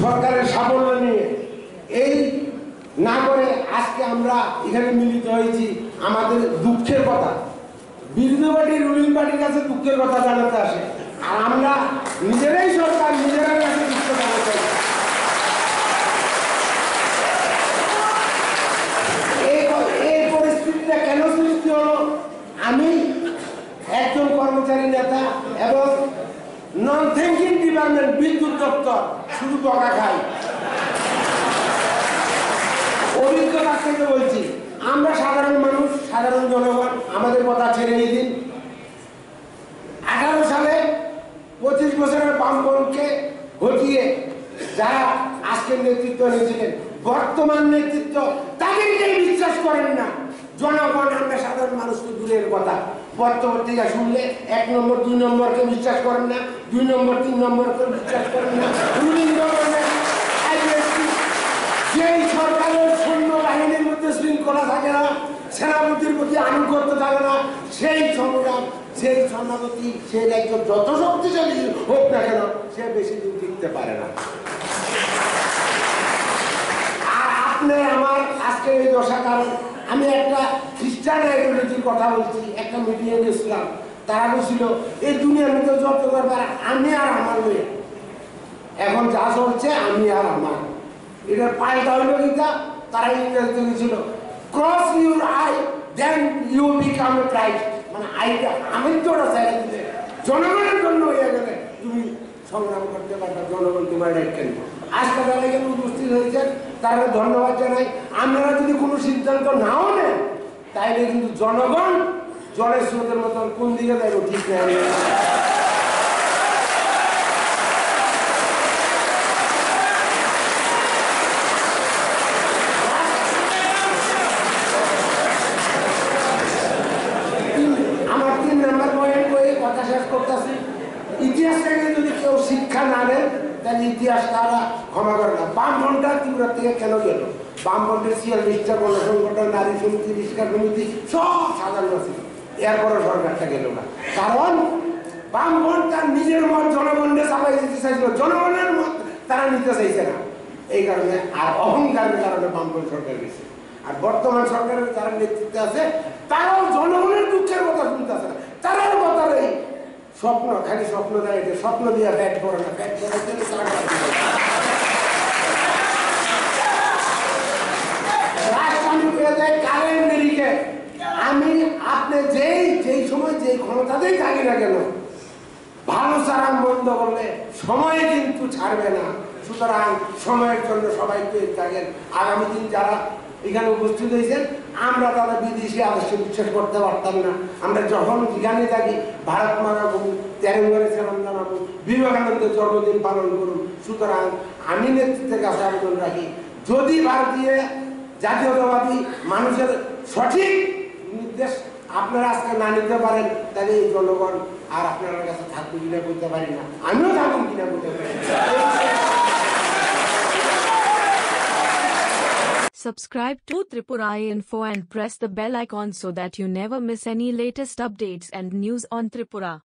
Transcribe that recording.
সরকারের সাফল্য নিয়ে। এই না করে আজকে আমরা এখানে মিলিত হয়েছি আমাদের দুঃখের কথা। বিরোধী পার্টি, রুলিং পার্টির কাছে দুঃখের কথা জানাতে আসে। আর আমরা নিজেরাই সরকার, নিজেরাই কাছে দুঃখ জানাতে এই পরিস্থিতিটা কেন সৃষ্টি হলো? আমি একজন কর্মচারী নেতা এবং নন থিঙ্কিং ডিপার্টমেন্ট বিদ্যুৎ দপ্তর শুধু বকা খাই অভিজ্ঞতা থেকে বলছি আমরা সাধারণ মানুষ সাধারণ জনগণ আমাদের কথা ছেড়ে নিয়ে দিন আঠারো সালে পঁচিশ বছরের বামপনকে ঘটিয়ে যারা আজকের নেতৃত্ব নিয়েছিলেন বর্তমান নেতৃত্ব তাদেরকেই বিশ্বাস করেন না জনগণ আমরা সাধারণ মানুষ তো দূরের কথা। পত্রপত্রিকা শুনলে এক নম্বর, দুই নম্বরকে বিশ্বাস করেন না, দুই নম্বর, তিন নম্বরকে বিশ্বাস করেন না। যেই সরকারের সৈন্য বাহিনীর মধ্যে শৃঙ্খলা থাকে না, সেনাপতির প্রতি আনুগত্য থাকে না, সেই সংগ্রাম, সেই সেনাপতি সেই রাজ্য যত শক্তিশালী হোক না কেন, সে বেশি দিন টিকতে পারে না আর আপনি আজকে এই দশা, কারণ আমি একটা খ্রিস্টান আইডিওলজির কথা বলছি, একটা মিটিংয়ে গেছিলাম। তারা বলছিল, এই দুনিয়ার মধ্যে যত ব্যাপার আমি আর আমার মেয়ে। এখন যা চলছে, আমি আর আমার। এটা পাল্টা হইল গীতা তারা ইংরেজিতে লিখেছিল cross your I then you become a Christ মানে আইটা আমি তো ওটা ছেড়ে দিলে জনগণের জন্য হয়ে গেলে তুমি সংগ্রাম করতে পারবে জনগণ তোমার রেখে আজকে যারা এখানে উপস্থিত হয়েছেন। তারা ধন্যবাদ জানাই। আপনারা যদি কোনো সিদ্ধান্ত নাও নেন, তাইলে কিন্তু জনগণ জলের স্রোতের মতন কোন দিকে দেয় ঠিক নেই। আমার ইতিহাস থেকে যদি কেউ শিক্ষা না নেন ইতিহাস তারা ক্ষমা করে না। বামফ্রন্টটা ত্রিপুরা থেকে কেন? গেল বামফ্রন্টের ছিয়াল্লিশটা গণসংগঠন, নারী সমিতি রিক্সা সমিতি সব সাধারণ ছিল এরপরে সরকারটা গেল না। কারণ বামফ্রন্ট তার নিজের মত জনগণকে চাপাই দিতে চাইছিল। জনগণের মত তারা নিতে চাইছে না। এই কারণে আর অহংকারের কারণে বামফ্রন্ট সরকার গেছে। আর বর্তমান সরকারের যারা নেতৃত্বে আছে, তারাও জনগণের দুঃখের কথা শুনতেছে না তারাও কথার এই স্বপ্ন, খালি স্বপ্ন দেয় যে স্বপ্ন দিয়ে ব্যাট করে না ব্যাট করার জন্য আমি আপনি যেই যেই সময়, যেই ক্ষমতাতেই থাকি কেন, ভালো চারান বন্ধ করলে সময় কিন্তু ছাড়বে না। সুতরাং সময়ের জন্য সবাই তৈরি থাকেন আগামী দিন যারা এখানে উপস্থিত হয়েছেন। আমরা তারা বিদেশি আদর্শ বিশ্বাস করতে পারতাম না। আমরা যখন যেখানে থাকি, ভারত মারা করুন তেরঙ্গরে সেলাম জানাব বিবেকানন্দের জন্মদিন পালন করুন। সুতরাং আমি নেতৃত্বের কাছে আবেদন রাখি, যদি ভারতীয় জাতীয়তাবাদী মানুষের সঠিক নির্দেশ আপনারা আজকে না নিতে পারেন, তাহলে এই জনগণ আর আপনার কাছে থাকবে কিনা করতে পারি না। আমিও থাকুন কিনা করতে পারি Subscribe to Tripura Info and press the bell icon so that you never miss any latest updates and news on Tripura.